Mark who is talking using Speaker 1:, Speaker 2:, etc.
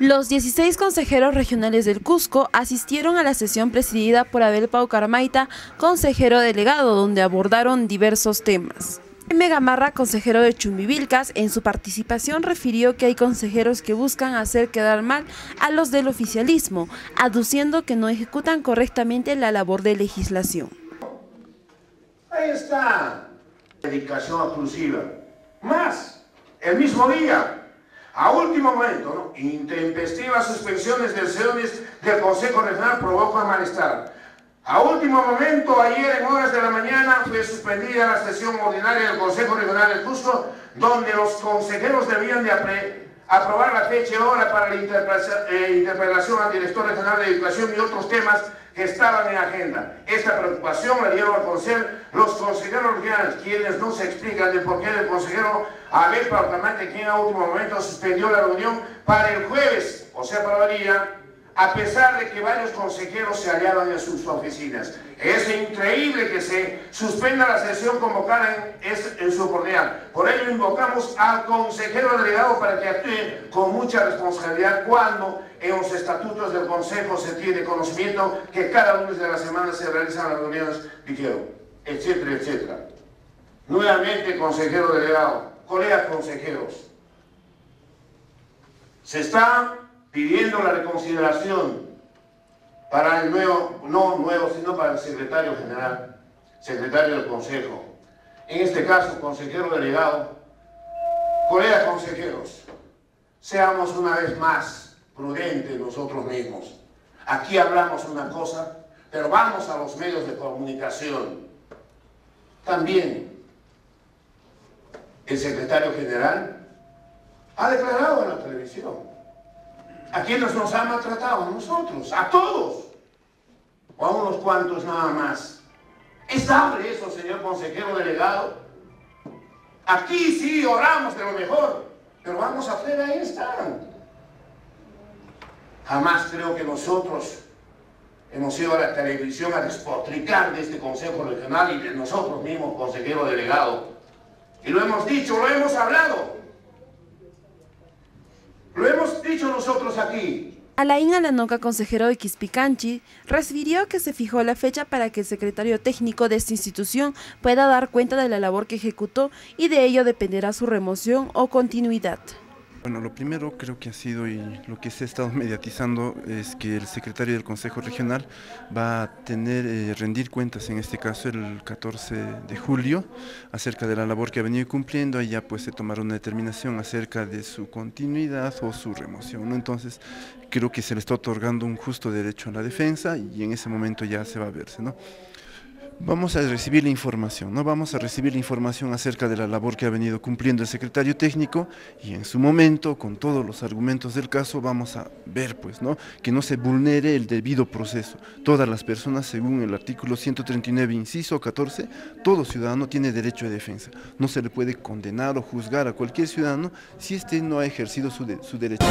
Speaker 1: Los 16 consejeros regionales del Cusco asistieron a la sesión presidida por Abel Pau Carmaita, consejero delegado, donde abordaron diversos temas. Megamarra, consejero de Chumbivilcas, en su participación refirió que hay consejeros que buscan hacer quedar mal a los del oficialismo, aduciendo que no ejecutan correctamente la labor de legislación.
Speaker 2: Ahí está. Dedicación exclusiva. Más, el mismo día, a último momento, ¿no? intempestivas suspensiones de sesiones del Consejo Regional provocan malestar. A último momento, ayer en horas de la mañana, fue suspendida la sesión ordinaria del Consejo Regional del Cusco, donde los consejeros debían de aprobar la fecha y hora para la eh, interpelación al director regional de educación y otros temas que estaban en agenda. Esta preocupación la dieron a conocer los consejeros regionales, quienes no se explican de por qué el consejero Abel Pautamante, quien a último momento suspendió la reunión para el jueves, o sea, para el día, a pesar de que varios consejeros se hallaban en sus oficinas. Es increíble que se suspenda la sesión convocada en, su oportunidad. Por ello invocamos al consejero delegado para que actúe con mucha responsabilidad cuando en los estatutos del Consejo se tiene conocimiento que cada lunes de la semana se realizan las reuniones, dijeron, etcétera, etcétera. Nuevamente, consejero delegado, colegas consejeros, se está pidiendo la reconsideración para el nuevo, no nuevo, sino para el secretario general, secretario del Consejo. En este caso, consejero delegado, colegas consejeros, seamos una vez más prudentes nosotros mismos. Aquí hablamos una cosa, pero vamos a los medios de comunicación. También el secretario general ha declarado en la televisión ¿A quiénes nos ha maltratado? A nosotros, a todos. O a unos cuantos nada más. ¿Es dable eso, señor consejero delegado? Aquí sí oramos de lo mejor, pero vamos a hacer ahí están. Jamás creo que nosotros hemos ido a la televisión a despotricar de este Consejo Regional y de nosotros mismos, consejero delegado. Y lo hemos dicho, lo hemos hablado. Lo hemos dicho nosotros aquí.
Speaker 1: Alain Alanoca, consejero de Quispicanchi, refirió que se fijó la fecha para que el secretario técnico de esta institución pueda dar cuenta de la labor que ejecutó y de ello dependerá su remoción o continuidad.
Speaker 3: Bueno, lo primero creo que ha sido y lo que se ha estado mediatizando es que el secretario del Consejo Regional va a tener, eh, rendir cuentas en este caso el 14 de julio acerca de la labor que ha venido cumpliendo y ya pues se tomará una determinación acerca de su continuidad o su remoción. Entonces creo que se le está otorgando un justo derecho a la defensa y en ese momento ya se va a verse. ¿no? Vamos a recibir la información, ¿no? Vamos a recibir la información acerca de la labor que ha venido cumpliendo el secretario técnico y en su momento, con todos los argumentos del caso, vamos a ver, pues, ¿no? Que no se vulnere el debido proceso. Todas las personas, según el artículo 139, inciso 14, todo ciudadano tiene derecho de defensa. No se le puede condenar o juzgar a cualquier ciudadano si éste no ha ejercido su, su derecho.